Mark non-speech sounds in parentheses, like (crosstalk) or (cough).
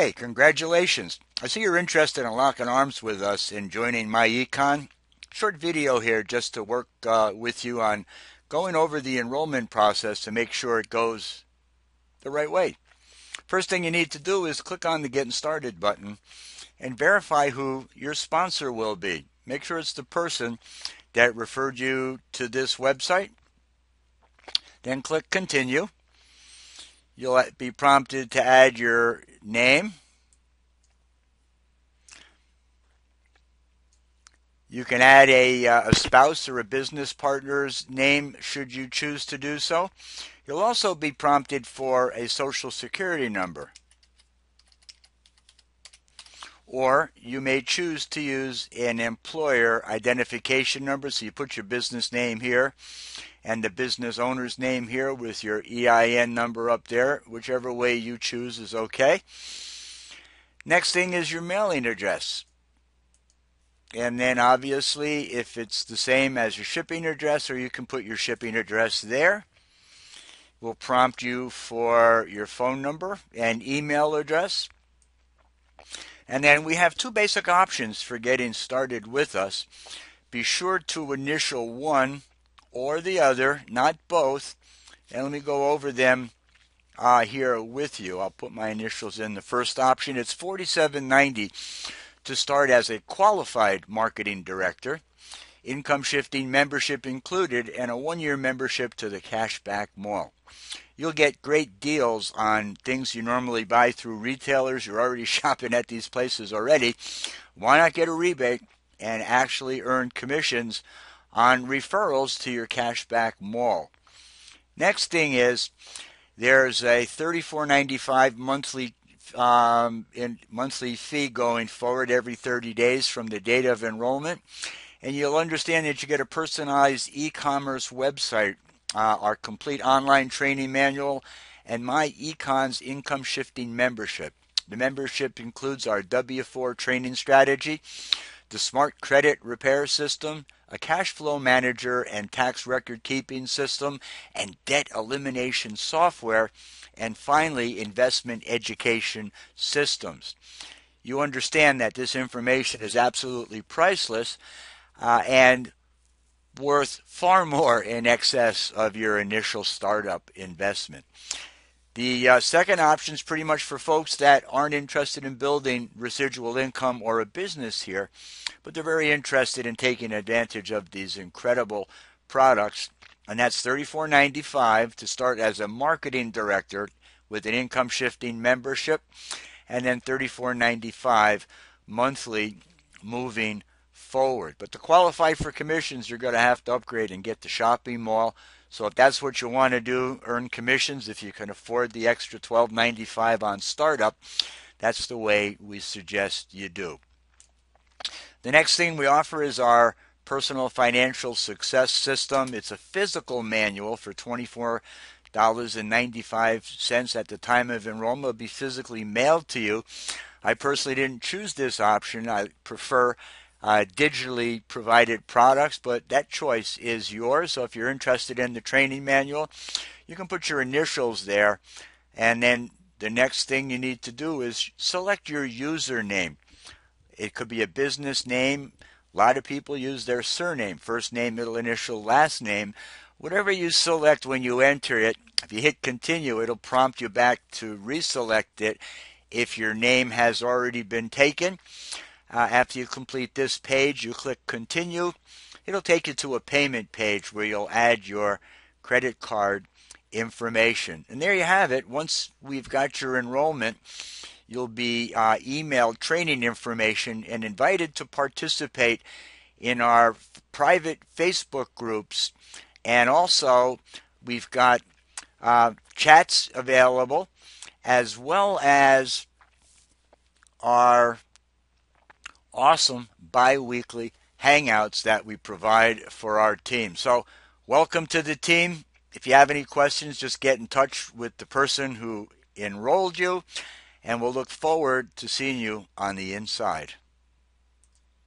Hey, congratulations. I see you're interested in locking arms with us in joining my econ. Short video here just to work uh, with you on going over the enrollment process to make sure it goes the right way. First thing you need to do is click on the Getting Started button and verify who your sponsor will be. Make sure it's the person that referred you to this website. Then click Continue. You'll be prompted to add your name. You can add a, uh, a spouse or a business partner's name should you choose to do so. You'll also be prompted for a social security number. Or you may choose to use an employer identification number. So you put your business name here and the business owner's name here with your EIN number up there. Whichever way you choose is okay. Next thing is your mailing address. And then obviously, if it's the same as your shipping address, or you can put your shipping address there, We'll prompt you for your phone number and email address. And then we have two basic options for getting started with us. Be sure to initial one or the other, not both. And let me go over them uh, here with you. I'll put my initials in. The first option it's 4790 to start as a qualified marketing director, income shifting membership included, and a one-year membership to the Cashback Mall. You'll get great deals on things you normally buy through retailers. You're already (laughs) shopping at these places already. Why not get a rebate and actually earn commissions on referrals to your cashback mall. Next thing is there's a $34.95 monthly um, monthly fee going forward every 30 days from the date of enrollment. And you'll understand that you get a personalized e-commerce website, uh, our complete online training manual, and my Econs income shifting membership. The membership includes our W4 training strategy, the smart credit repair system, a cash flow manager and tax record keeping system, and debt elimination software, and finally, investment education systems. You understand that this information is absolutely priceless uh, and worth far more in excess of your initial startup investment. The uh, second option is pretty much for folks that aren't interested in building residual income or a business here, but they're very interested in taking advantage of these incredible products. And that's $34.95 to start as a marketing director with an income shifting membership, and then $34.95 monthly moving forward. But to qualify for commissions, you're going to have to upgrade and get the shopping mall so if that's what you want to do, earn commissions if you can afford the extra 12.95 on startup, that's the way we suggest you do. The next thing we offer is our personal financial success system. It's a physical manual for 24 dollars and 95 cents at the time of enrollment will be physically mailed to you. I personally didn't choose this option. I prefer uh, digitally provided products, but that choice is yours. So if you're interested in the training manual, you can put your initials there, and then the next thing you need to do is select your username. It could be a business name. A lot of people use their surname, first name, middle initial, last name. Whatever you select when you enter it, if you hit continue, it'll prompt you back to reselect it if your name has already been taken. Uh, after you complete this page, you click continue. It'll take you to a payment page where you'll add your credit card information. And there you have it. Once we've got your enrollment, you'll be uh, emailed training information and invited to participate in our private Facebook groups. And also, we've got uh, chats available as well as our awesome bi weekly hangouts that we provide for our team. So, welcome to the team. If you have any questions, just get in touch with the person who enrolled you, and we'll look forward to seeing you on the inside.